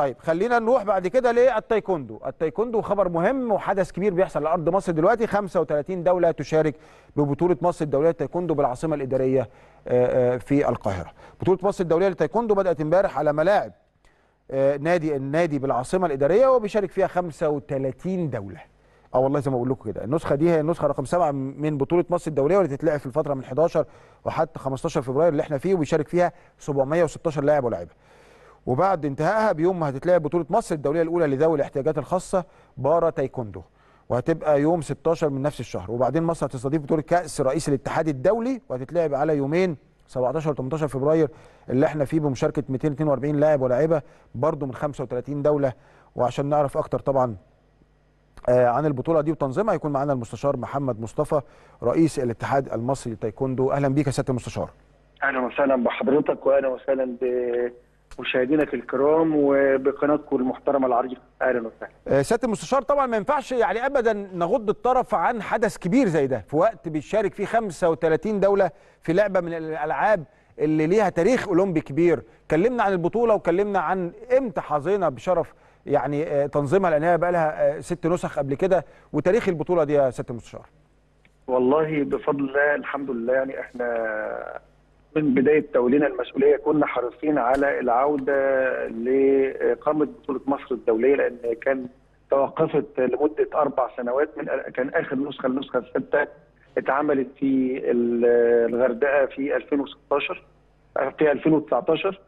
طيب خلينا نروح بعد كده للتايكوندو. التايكوندو خبر مهم وحدث كبير بيحصل على أرض مصر دلوقتي. 35 دولة تشارك ببطولة مصر الدولية للتايكوندو بالعاصمة الإدارية آه، آه، في القاهرة. بطولة مصر الدولية للتايكوندو بدأت امبارح على ملاعب آه، نادي النادي بالعاصمة الإدارية وبيشارك فيها 35 دولة. آه والله زي ما بقول لكم كده. النسخة دي هي النسخة رقم سبعة من بطولة مصر الدولية واللي تتلعب في الفترة من 11 وحتى 15 فبراير اللي إحنا فيه وبيشارك فيها 716 لاعب ولاعيبة. وبعد انتهائها بيوم ما هتتلعب بطولة مصر الدولية الأولى لذوي الاحتياجات الخاصة بارا تايكوندو. وهتبقى يوم 16 من نفس الشهر. وبعدين مصر هتستضيف بطولة كأس رئيس الاتحاد الدولي وهتتلعب على يومين 17 و 18 فبراير اللي إحنا فيه بمشاركة 242 لاعب ولاعيبة برضه من 35 دولة. وعشان نعرف أكتر طبعا آه، عن البطولة دي وتنظيمها هيكون معانا المستشار محمد مصطفى رئيس الاتحاد المصري للتايكوندو أهلا بيك يا سيادة المستشار. أهلا وسهلا بحضرتك واهلا وسهلا بمشاهدينك الكرام وبقناتكم المحترمة العريقة أهلا وسهلا. آه، سيادة المستشار طبعا ما ينفعش يعني ابدا نغض الطرف عن حدث كبير زي ده. في وقت بيشارك فيه 35 دولة في لعبة من الألعاب اللي ليها تاريخ أولمبي كبير. كلمنا عن البطولة وكلمنا عن إمتى حظينا بشرف يعني آه، تنظيمها لأن هي بقى لها ست نسخ قبل كده. وتاريخ البطولة دي يا سيادة المستشار؟ والله بفضل الله الحمد لله يعني إحنا من بداية تولينا المسؤولية كنا حريصين على العودة لإقامة بطولة مصر الدولية لأن كان توقفت لمدة أربع سنوات من كان آخر نسخة النسخة السادسه اتعملت في الغردقة في 2016 في 2019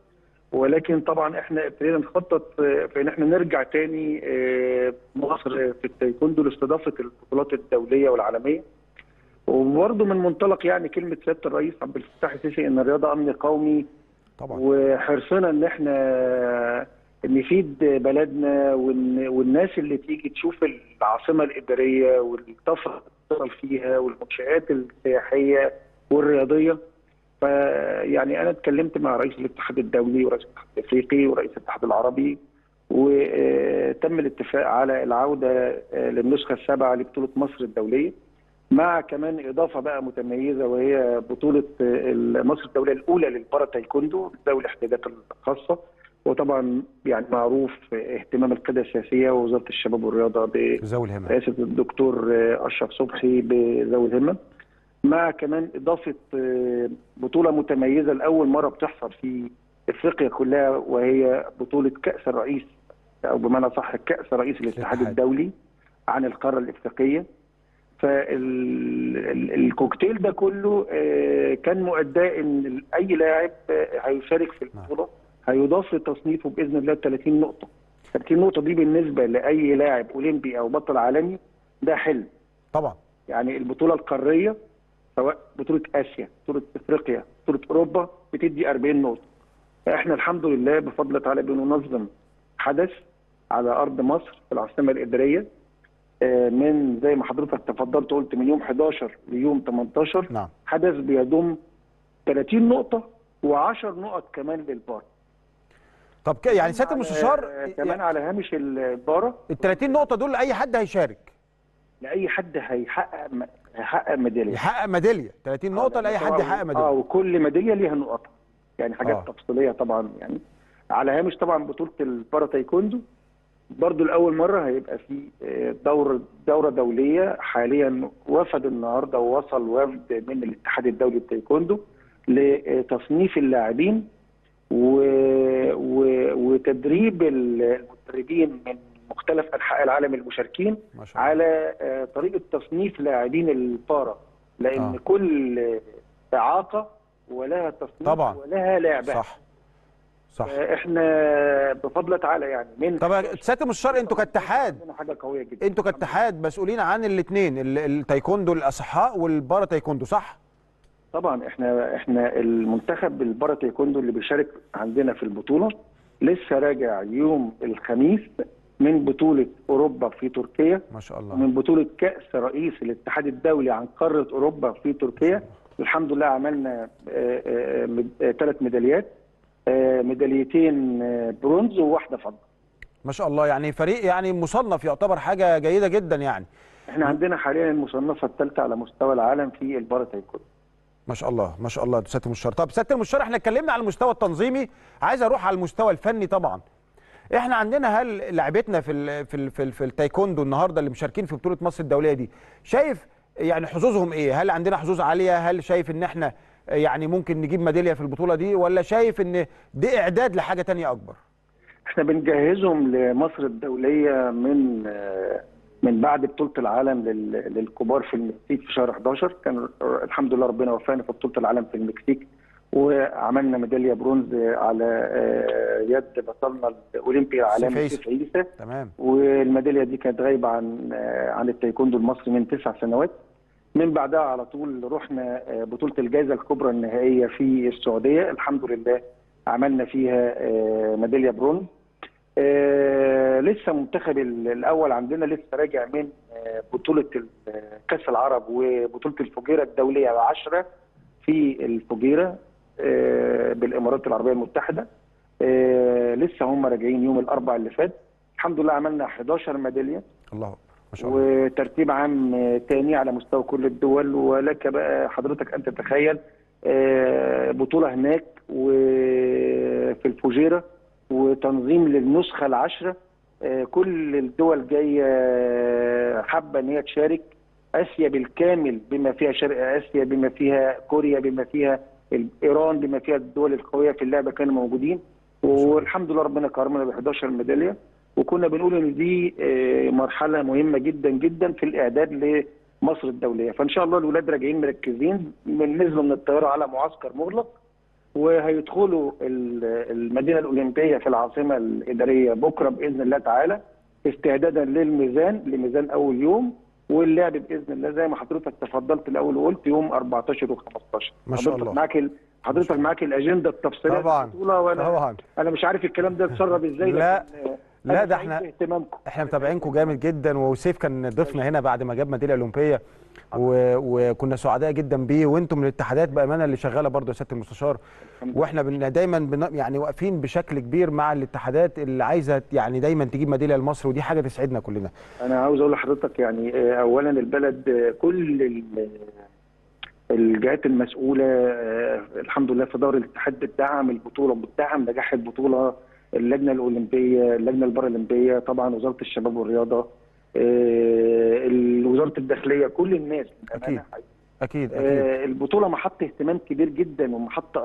ولكن طبعا إحنا ابتدينا نخطط في ان إحنا نرجع تاني آه، مصر في التايكوندو لاستضافة البطولات الدولية والعالمية. وبرضه من منطلق يعني كلمة سيادة الرئيس عبد الفتاح السيسي إن الرياضة أمن قومي طبعا. وحرصنا إن إحنا نفيد بلدنا والناس اللي تيجي تشوف العاصمة الإدارية والطفره اللي فيها والمنشآت السياحية والرياضية. فيعني أنا اتكلمت مع رئيس الاتحاد الدولي ورئيس الاتحاد الأفريقي ورئيس الاتحاد العربي وتم الاتفاق على العودة للنسخة السابعة لبطولة مصر الدولية. مع كمان إضافة بقى متميزة وهي بطولة مصر الدولية الأولى للبارا تايكوندو ذوي الاحتياجات الخاصة. وطبعا يعني معروف اهتمام القيادة السياسية ووزارة الشباب والرياضة ذوي الهمم. برئاسه الدكتور أشرف صبحي بذوي الهمم. مع كمان إضافة آه، بطولة متميزة لأول مرة بتحصل في إفريقيا كلها وهي بطولة كأس الرئيس أو بمعنى صح كأس رئيس الاتحاد. الدولي عن القارة الإفريقية. فالكوكتيل ده كله آه، كان مؤداه إن أي لاعب هيشارك في البطولة هيضاف لتصنيفه بإذن الله 30 نقطة. 30 نقطة دي بالنسبة لأي لاعب أولمبي أو بطل عالمي ده حلم. طبعا. يعني البطولة القارية سواء بطولة آسيا بطولة إفريقيا بطولة أوروبا بتدي 40 نقطة. فإحنا الحمد لله بفضل تعالى بننظم حدث على أرض مصر في العاصمة الإدارية. من زي ما حضرتك تفضلت قلت من يوم 11 ليوم 18 نعم. حدث بيضم 30 نقطة و10 نقط كمان للبار طب ك- يعني سياده المستشار كمان على هامش البارة ال 30 نقطة دول لأي حد هيشارك؟ لأي حد هيحقق م- هيحقق ميدالية. يحقق ميدالية. 30 نقطة لأي حد طبعاً- يحقق آه ميداليه وكل ميدالية ليها نقط يعني حاجات آه. آه. تفصيلية طبعا يعني على هامش طبعا بطولة البارا تايكوندو برضو لأول مرة هيبقى في آه، دوره دورة دولية. حاليا وفد النهارده ووصل وفد من الاتحاد الدولي للتايكوندو لتصنيف اللاعبين و... و... وتدريب المدربين من مختلف أنحاء العالم المشاركين ما شاء الله. على آه، طريقة تصنيف لاعبين البارا لأن آه. كل إعاقة ولها تصنيف طبعاً. ولها لعبة. صح. صح. آه، إحنا بفضل تعالى يعني. من طب سياده المستشار أنتوا كاتحاد. حاجة قوية جدا. أنتوا كاتحاد مسؤولين عن الاثنين التايكوندو الأصحاء والبارا تايكوندو صح؟ طبعا إحنا إحنا المنتخب البارا تايكوندو اللي بيشارك عندنا في البطولة لسه راجع يوم الخميس من بطولة أوروبا في تركيا. ما شاء الله. ومن بطولة كأس رئيس الاتحاد الدولي عن قارة أوروبا في تركيا. الحمد لله عملنا ثلاث ميداليات آه، ميداليتين آه، برونز وواحدة فضة. ما شاء الله يعني فريق يعني مصنف يعتبر حاجة جيدة جدا يعني. إحنا عندنا حاليا المصنفة الثالثة على مستوى العالم في البارا تايكوندو ما شاء الله ما شاء الله سياده المستشار طب سياده المستشار إحنا اتكلمنا على المستوى التنظيمي. عايز أروح على المستوى الفني طبعا. إحنا عندنا هل لعبتنا في ال في ال في, ال في التايكوندو النهارده اللي مشاركين في بطولة مصر الدولية دي شايف يعني حظوظهم إيه؟ هل عندنا حظوظ عالية؟ هل شايف إن إحنا يعني ممكن نجيب ميدالية في البطولة دي ولا شايف إن دي إعداد لحاجة تانية أكبر؟ إحنا بنجهزهم لمصر الدولية من من بعد بطولة العالم للكبار في المكسيك في شهر 11 كان الحمد لله ربنا وفقنا في بطولة العالم في المكسيك وعملنا ميدالية برونز على يد بطلنا الأولمبي العالمي سيف عيسى. تمام. والميدالية دي كانت غايبة عن عن التايكوندو المصري من تسع سنوات. من بعدها على طول رحنا بطولة الجائزة الكبرى النهائية في السعودية. الحمد لله عملنا فيها ميدالية برونز. آه لسه منتخب الأول عندنا لسه راجع من آه بطولة كأس العرب وبطولة الفجيرة الدولية العشره في الفجيرة آه بالإمارات العربية المتحدة. آه لسه هم راجعين يوم الأربعاء اللي فات. الحمد لله عملنا 11 ميدالية. الله الله وترتيب عام ثاني على مستوى كل الدول ولك بقى حضرتك أن تتخيل آه بطولة هناك وفي الفجيرة وتنظيم للنسخة العشره كل الدول جاية حابة إن هي تشارك آسيا بالكامل بما فيها شرق آسيا بما فيها كوريا بما فيها إيران بما فيها الدول القوية في اللعبة كانوا موجودين. والحمد لله ربنا كرمنا ب 11 ميدالية. وكنا بنقول إن دي مرحلة مهمة جدا جدا في الإعداد لمصر الدولية. فإن شاء الله الولاد راجعين مركزين نزلوا من الطيارة على معسكر مغلق وهيدخلوا المدينة الأولمبية في العاصمة الإدارية بكرة بإذن الله تعالى استعدادا للميزان لميزان أول يوم واللعب بإذن الله زي ما حضرتك تفضلت الأول وقلت يوم 14 و15 ما شاء الله. معاك. حضرتك معاك الأجندة التفصيلية؟ طبعا. البطوله وأنا طبعا. أنا مش عارف الكلام ده اتسرب إزاي لا. لا ده إحنا إحنا متابعينكم جامد جدا وسيف كان ضيفنا هنا بعد ما جاب ميدالية أولمبية و... وكنا سعداء جدا بيه. وأنتم من الاتحادات بامانه اللي شغالة برضه يا سياده المستشار. وإحنا بن... دايما بن... يعني واقفين بشكل كبير مع الاتحادات اللي عايزة يعني دايما تجيب ميدالية لمصر ودي حاجة تسعدنا كلنا. أنا عاوز أقول لحضرتك يعني اولا البلد كل ال... الجهات المسؤولة الحمد لله في دار الاتحاد بتدعم البطولة بتدعم نجاح البطولة. اللجنة الأولمبية اللجنة البارالمبية طبعا وزارة الشباب والرياضة وزارة الداخلية كل الناس أكيد. أكيد, أكيد. البطولة محط اهتمام كبير جدا ومحط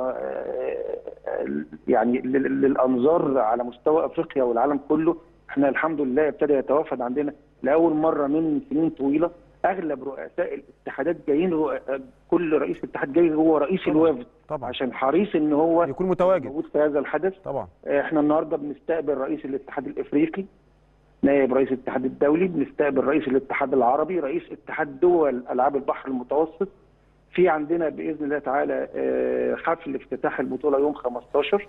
يعني للأنظار على مستوى أفريقيا والعالم كله. إحنا الحمد لله ابتدى يتوافد عندنا لأول مرة من سنين طويلة. أغلب رؤساء الاتحادات جايين رؤ... كل رئيس اتحاد جاي هو رئيس طبعا. الوفد. طبعا. عشان حريص إن هو يكون متواجد. موجود في هذا الحدث. طبعا. إحنا النهارده بنستقبل رئيس الاتحاد الإفريقي نائب رئيس الاتحاد الدولي بنستقبل رئيس الاتحاد العربي رئيس اتحاد دول ألعاب البحر المتوسط. في عندنا بإذن الله تعالى حفل افتتاح البطولة يوم 15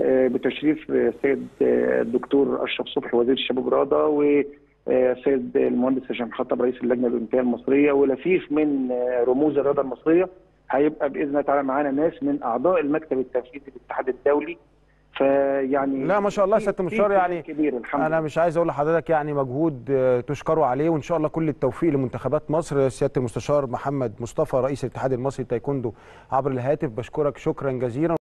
بتشريف السيد الدكتور أشرف صبحي وزير الشباب والرياضة وسيد المهندس هشام حطب رئيس اللجنة الأولمبية المصرية ولفيف من رموز الرياضة المصرية. هيبقى بإذن الله تعالى معانا ناس من أعضاء المكتب التنفيذي للاتحاد الدولي. فيعني لا ما شاء الله سياده المستشار يعني كبير الحمد أنا مش عايز أقول لحضرتك يعني مجهود تشكروا عليه وإن شاء الله كل التوفيق لمنتخبات مصر. سيادة المستشار محمد مصطفى رئيس الاتحاد المصري للتايكوندو عبر الهاتف بشكرك شكرا جزيلا.